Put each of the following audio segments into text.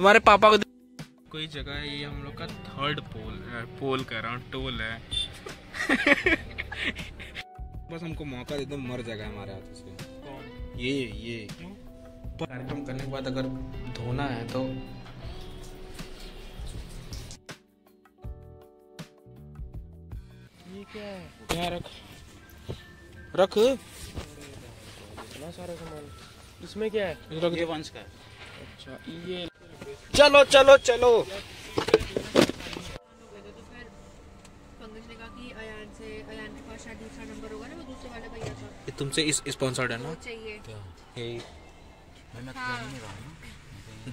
तुम्हारे पापा को कोई जगह है ये हम लोग का थर्ड पोल है पोल कह रहा हूँ टोल है। बस हमको मौका दे दो मर जाएगा हमारे हाथ से। ये ये। कार्यक्रम करने के बाद अगर धोना है तो ये क्या है? यहाँ रख। रख। इतना सारा सामान। इसमें क्या है? रख ये वंश का अच्छा ये चलो चलो चलो। पंकज ने कहा कि अयान से अयान के पास शायद दूसरा नंबर होगा ना वो दूसरे वाले भैया का ये तुमसे इस स्पॉन्सर्ड है ना? चाहिए। यही मैं हाँ।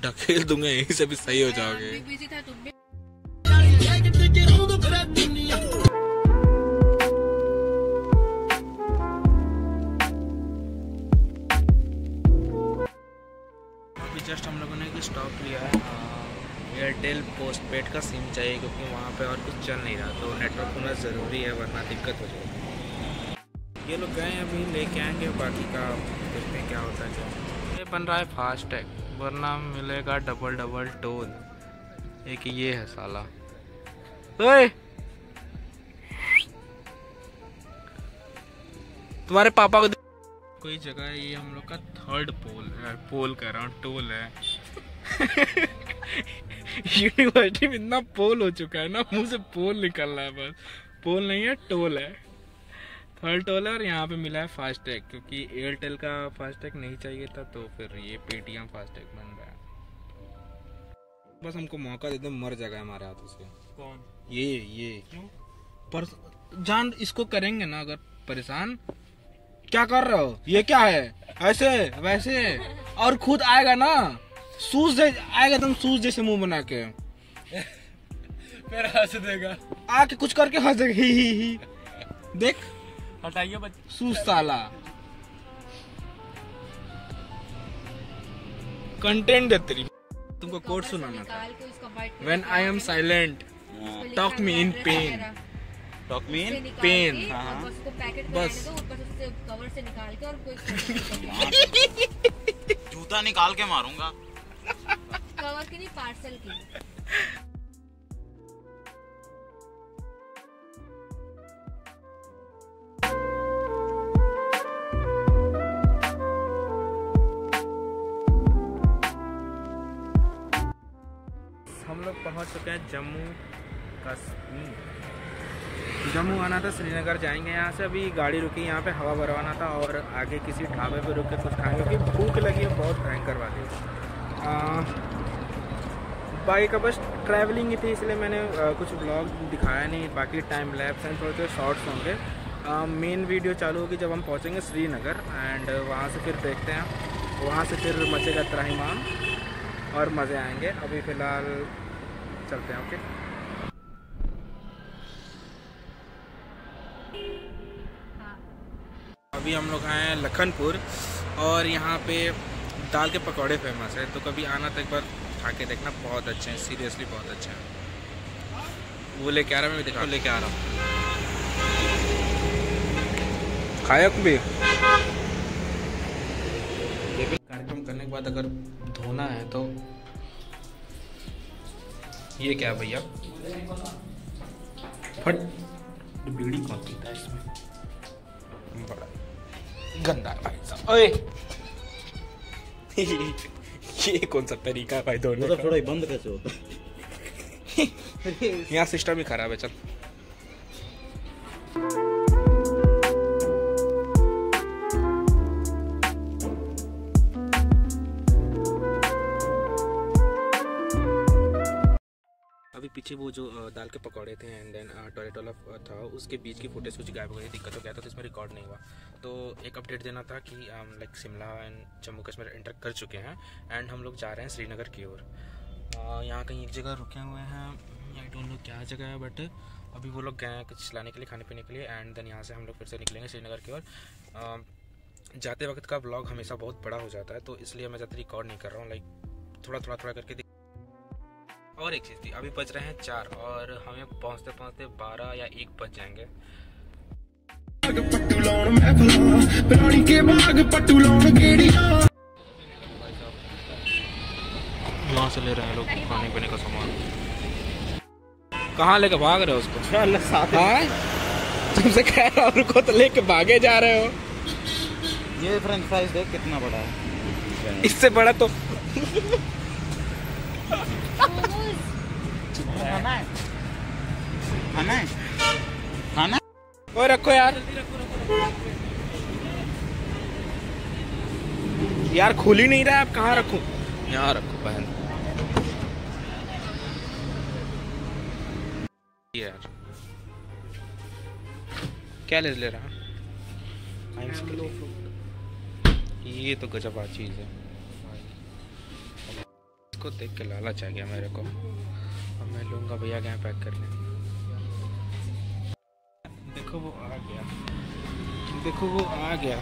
ढकेल दूँगा यहीं से भी सही हो जाओगे। एयरटेल पोस्ट पेड का सिम चाहिए क्योंकि वहाँ पे और कुछ चल नहीं रहा तो नेटवर्क होना ज़रूरी है वरना दिक्कत हो जाएगी। ये लोग गए अभी, लेके आएँगे, बाकी का देखते हैं क्या होता है। ये बन रहा है फास्ट टैग वरना मिलेगा डबल डबल टोल एक ये है साला। तुम्हारे पापा को कोई जगह है ये हम लोग का? थर्ड पोल है पोल कह रहा हूँ टोल है। यूनिवर्सिटी में इतना पोल हो चुका है ना मुँह से पोल निकल रहा है बस। पोल नहीं है टोल है। थर्ड टोल है और यहाँ पे मिला है फास्टैग क्योंकि एयरटेल का फास्टैग नहीं चाहिए था तो फिर ये पेटीएम फास्टैग बन गया। बस हमको मौका दे दो मर जाएगा हमारे हाथों से। कौन? ये ये। पर जान इसको करेंगे ना अगर परेशान। क्या कर रहे हो? ये क्या है? ऐसे वैसे। और खुद आएगा ना? सूज आएगा एकदम सूज जैसे मुँह बना के। फिर हंस देगा। आके कुछ करके हंस देगा। ही ही ही। देख। हटाइए बच्चे। सूज साला। कंटेंट दे तेरी। तुमको कोड सुनाना था। When I am silent talk me in pain. Talk me in हाँ हाँ। बस उसको पैकेट बस। बस ऊपर से उससे कवर से निकाल के और कोई जूता निकाल के मारूँगा। कवर की नहीं, पार्सल की। हम लोग पहुँच चुके हैं जम्मू कश्मीर। जम्मू आना था, श्रीनगर जाएँगे यहाँ से। अभी गाड़ी रुकी, यहाँ पे हवा भरवाना था और आगे किसी ढाबे पे रुक के कुछ खाएँगे, क्योंकि भूख लगी है, बहुत भयंकर वाली बाइक का बस ट्रैवलिंग ही थी, इसलिए मैंने कुछ ब्लॉग दिखाया नहीं, बाकी टाइम लैप्स एंड थोड़े थोड़े शॉर्ट्स होंगे मेन वीडियो चालू होगी जब हम पहुँचेंगे श्रीनगर एंड वहाँ से फिर देखते हैं, वहाँ से फिर मचेगा त्राहिमाम, और मज़े आएँगे। अभी फ़िलहाल चलते हैं ओके अभी हम लोग आए हैं लखनपुर, और यहाँ पे दाल के पकौड़े फ़ेमस है तो कभी आना तो एक बार खा के देखना बहुत अच्छे हैं सीरियसली बहुत अच्छे हैं। वो लेके आ रहा मैं भी दिखा। लेके आ रहा हूँ। खाया भी कार्यक्रम करने के बाद अगर धोना है तो ये क्या है भैया? फट। बीड़ी कौन पीता है इसमें? बड़ा गंदा भाई साहब। ओए! ये कौन सा तरीका है भाई दोनों मतलब का? थोड़ा ही बंद कैसे होता यहाँ सिस्टम ही खराब है चल। जो दाल के पकौड़े थे एंड देन टॉयलेट वाला था, उसके बीच की फुटेज कुछ गायब हो गई दिक्कत हो गया था तो इसमें रिकॉर्ड नहीं हुआ। तो एक अपडेट देना था कि like Shimla and Jammu Kashmir enter कर चुके हैं एंड हम लोग जा रहे हैं श्रीनगर की ओर। यहाँ कहीं एक जगह रुके हुए हैं आई डोंट नो क्या जगह है बट अभी वो लोग गए हैं कुछ लाने के लिए, खाने पीने के लिए एंड देन यहाँ से हम लोग फिर से निकलेंगे श्रीनगर की ओर। जाते वक्त का ब्लॉग हमेशा बहुत बड़ा हो जाता है तो इसलिए मैं ज़्यादा रिकॉर्ड नहीं कर रहा हूँ लाइक थोड़ा थोड़ा थोड़ा करके और एक चीज़ थी अभी बज रहे हैं चार और हमें पहुँचते पहुँचते बारह या एक बज जाएँगे। वहाँ से ले रहे हैं लोग खाने पीने का सामान। कहाँ लेके भाग रहे हो उसको? हाँ? तुमसे कह रहा हूँ रुको तो लेके भागे जा रहे हो। ये फ्रेंच फ्राइज देख कितना बड़ा है। इससे बड़ा तो खाना खाना रखो यार। यार, खुल ही नहीं रहा अब कहाँ रखूँ? यहाँ रखो, बहन। यार। क्या ले ले रहा? ये तो गजब चीज़ है। इसको देख के लालच आ गया मेरे को। अब मैं लूँगा भैया क्या पैक कर लें देखो वो आ गया। देखो वो आ गया।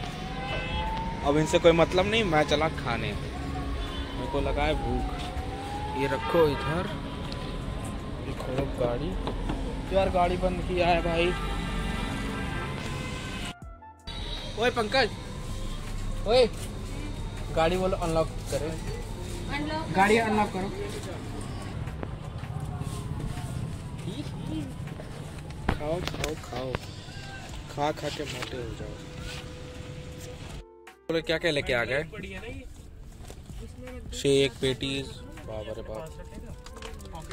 अब इनसे कोई मतलब नहीं, मैं चला खाने। मेरे को लगा है भूख। ये रखो इधर। खोलो गाड़ी। यार, गाड़ी बंद किया है भाई। ओए पंकज। ओए। गाड़ी बोलो अनलॉक करें। गाड़ी अनलॉक करो। खाओ खाओ खाओ। खा खा के मोटे हो जाओ। बोले क्या क्या लेके आ गए? Shake patties. बाबा रे बाप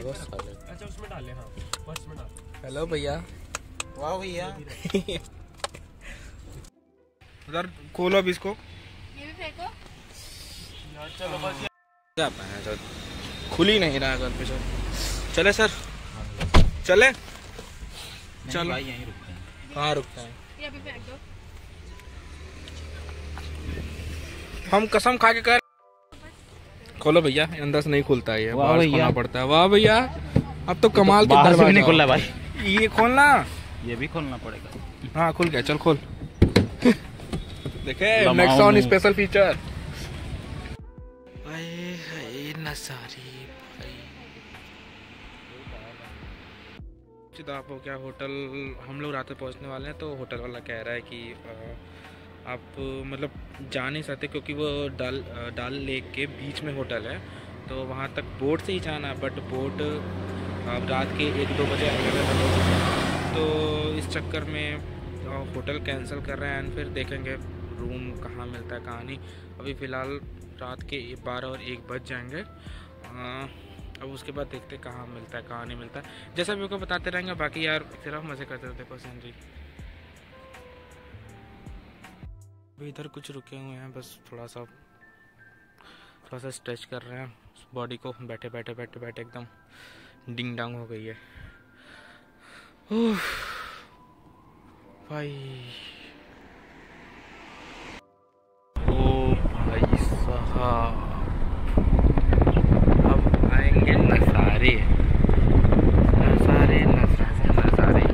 बस अच्छा उसमें डाले हाँ। बस में डाल। हेलो भैया। वाह भैया। उधर खोलो अब इसको। ये भी फेंको। चलो बस। क्या पाया खुल ही नहीं रहा घर पे सर चले सर। चले। चलो। हैं। कहाँ रुकते हैं। ये अभी फेंक दो। हम कसम खा के कर खोलो भैया अंदर से नहीं खुलता है ये। वाह बाहर। खोलना पड़ता है। वाह भैया अब तो कमाल के बाहर से भी नहीं हो। खुल रहा भाई ये खोलना। ये भी खोलना पड़ेगा। हाँ खुल गया चल खोल। देखे नेक्सॉन मुँह। स्पेशल फीचर नसारी आप हो क्या होटल हम लोग रात में पहुँचने वाले हैं तो होटल वाला कह रहा है कि अ, आप मतलब जा नहीं सकते क्योंकि वो डाल डाल लेक के बीच में होटल है तो वहाँ तक बोट से ही जाना बट बोट अब रात के एक दो बजे अवेलेबल हो। तो इस चक्कर में होटल कैंसिल कर रहे हैं एंड फिर देखेंगे रूम कहाँ मिलता है कहाँ नहीं। अभी फ़िलहाल रात के बारह और एक बज जाएँगे। अ, अब उसके बाद देखते हैं कहाँ मिलता है कहाँ नहीं मिलता है। जैसा भी को बताते रहेंगे बाकी यार सिर्फ़ मज़े करते रहते देखो सेनरी अभी इधर कुछ रुके हुए हैं बस थोड़ा सा थोड़ा सा स्ट्रेच कर रहे हैं। बॉडी को बैठे बैठे बैठे बैठे एकदम डिंग डांग हो गई है। भाई। अब आएँगे नज़ारे। नज़ारे नज़ारे नज़ारे।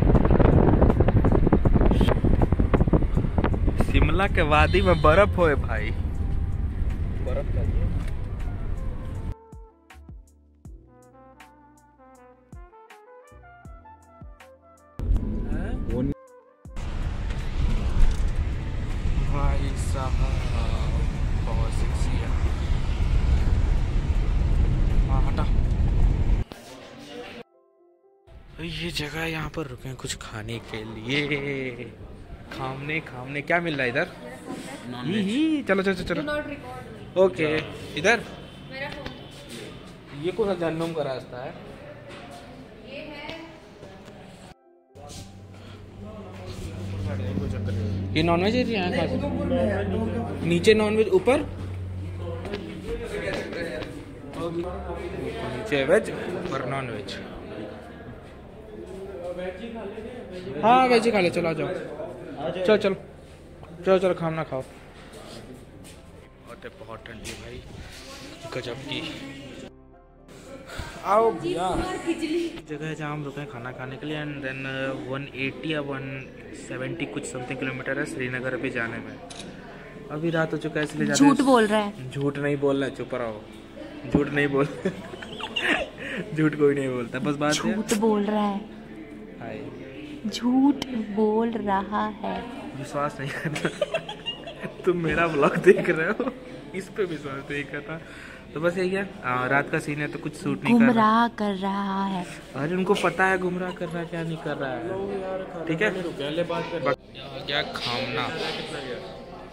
शिमला के वादी में बर्फ़ होए भाई। ये जगह यहाँ पर रुके हैं कुछ खाने के लिए। खामने खामने। क्या मिल रहा है इधर? ही, ही, चलो चलो चलो। ओके इधर? ये कौन सा जन्म का रास्ता है? ये है। ये नॉन वेज एरिया है? खास नीचे नॉन वेज ऊपर? नीचे वेज और नॉन वेज हाँ वेज ही खा ले चलो आ जाओ। चलो चलो। चलो चलो खाना खाओ। बहुत ठंडी भाई। गजब की। आओ। जगह है जहाँ हम रुके हैं खाना खाने के लिए एंड देन वन एट्टी या वन सेवेंटी कुछ समथिंग किलोमीटर है श्रीनगर अभी जाने में। अभी रात हो चुका है इसलिए झूठ बोल रहा है। झूठ नहीं बोल रहा है, चुप रहो। झूठ नहीं बोल झूठ कोई नहीं बोलता बस बात झूठ बोल रहा है। झूठ बोल रहा है। विश्वास नहीं करना तुम मेरा ब्लॉग देख रहे हो। इस पे विश्वास नहीं करता तो बस यही है। रात का सीन है तो कुछ सूट नहीं कर रहा। गुमराह कर रहा है। अरे उनको पता है गुमराह कर रहा है क्या नहीं कर रहा है। ठीक है? पहले बात कर खामना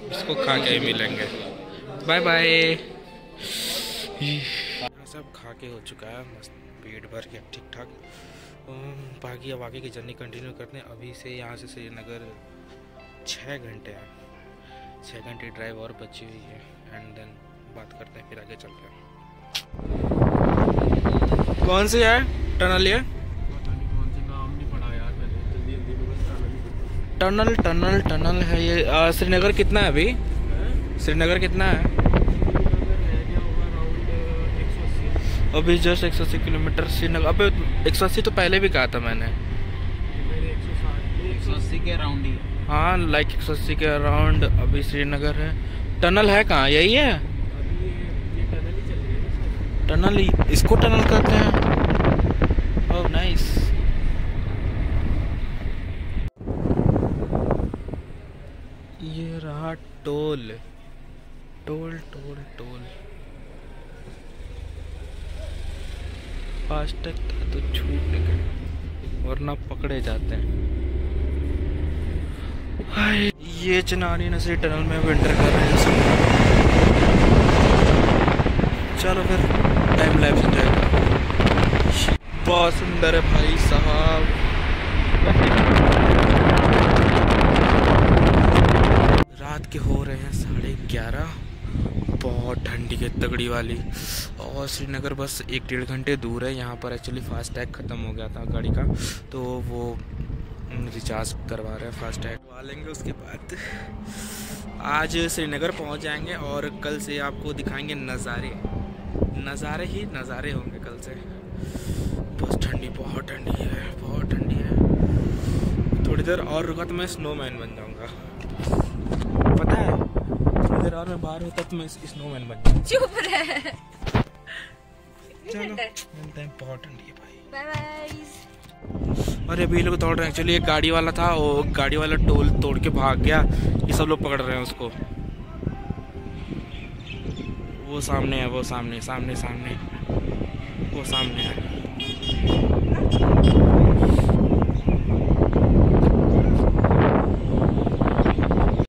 इसको खा के ही मिलेंगे। बाय बाय सब खा के हो चुका है। मस्त पेट भर के ठीक ठाक बाकी अब आगे की जर्नी कंटिन्यू करते हैं। अभी से यहाँ से श्रीनगर छः घंटे हैं। छः घंटे ड्राइव और बची हुई है। एंड देन बात करते हैं फिर आगे चलते हैं। कौन सी है? टनल ये? टनल टनल टनल है ये। श्रीनगर कितना है अभी? श्रीनगर कितना है रह गया होगा अराउंड एक सौ अस्सी अभी जस्ट एक सौ अस्सी किलोमीटर श्रीनगर अबे एक सौ अस्सी तो पहले भी कहा था मैंने। एक सौ अस्सी के ही। हाँ लाइक एक सौ अस्सी के अराउंड अभी श्रीनगर है। टनल है कहाँ? यही है? अभी टनल ही है ही- इसको टनल कहते हैं। ओह नाइस ये रहा toll. Toll toll toll. FASTag था तो छूट गए, वरना पकड़े जाते हैं। ये चनानी नसरी टनल में विंटर कर रहे हैं सब। चलो फिर टाइम लैप्स एंजॉय बहुत सुंदर है भाई साहब। रात के हो रहे हैं साढ़े ग्यारह। बहुत ठंडी है तगड़ी वाली। और श्रीनगर बस एक डेढ़ घंटे दूर है। यहाँ पर एक्चुअली फास्टैग ख़त्म हो गया था गाड़ी का। तो वो रिचार्ज करवा रहे हैं फास्टैग करवा लेंगे उसके बाद। आज श्रीनगर पहुँच जाएँगे और कल से आपको दिखाएँगे नज़ारे। नज़ारे ही नज़ारे होंगे कल से। बस ठंडी, बहुत ठंडी है, बहुत ठंडी है। थोड़ी देर और रुका तो मैं स्नोमैन बन जाऊँगा। पता है? थोड़ी और मैं बाहर होता तो मैं स्नोमैन बन जाऊँगा चुप रहे। चलो मिलते हैं। बहुत ठंडी है भाई। बाय बाय अरे अभी ये लोग दौड़ रहे हैं। एक्चुअली एक गाड़ी वाला था वो गाड़ी वाला टोल तोड़ के भाग गया। ये सब लोग पकड़ रहे हैं उसको। वो सामने है वो सामने सामने सामने। वो सामने है।